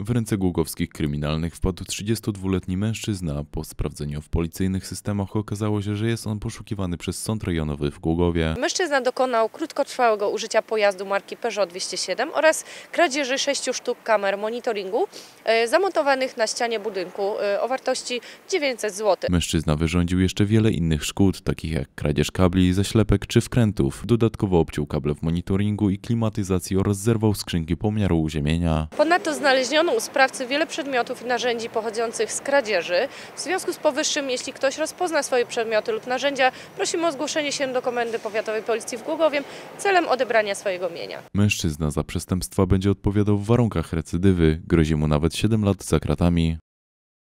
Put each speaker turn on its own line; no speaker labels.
W ręce głogowskich kryminalnych wpadł 32-letni mężczyzna. Po sprawdzeniu w policyjnych systemach okazało się, że jest on poszukiwany przez sąd rejonowy w Głogowie.
Mężczyzna dokonał krótkotrwałego użycia pojazdu marki Peugeot 207 oraz kradzieży sześciu sztuk kamer monitoringu e, zamontowanych na ścianie budynku e, o wartości 900 zł.
Mężczyzna wyrządził jeszcze wiele innych szkód, takich jak kradzież kabli, zaślepek czy wkrętów. Dodatkowo obciął kable w monitoringu i klimatyzacji oraz zerwał skrzynki pomiaru uziemienia.
Ponadto znaleziono u sprawcy wiele przedmiotów i narzędzi pochodzących z kradzieży. W związku z powyższym, jeśli ktoś rozpozna swoje przedmioty lub narzędzia, prosimy o zgłoszenie się do Komendy Powiatowej Policji w Głogowie celem odebrania swojego mienia.
Mężczyzna za przestępstwa będzie odpowiadał w warunkach recydywy. Grozi mu nawet 7 lat za kratami.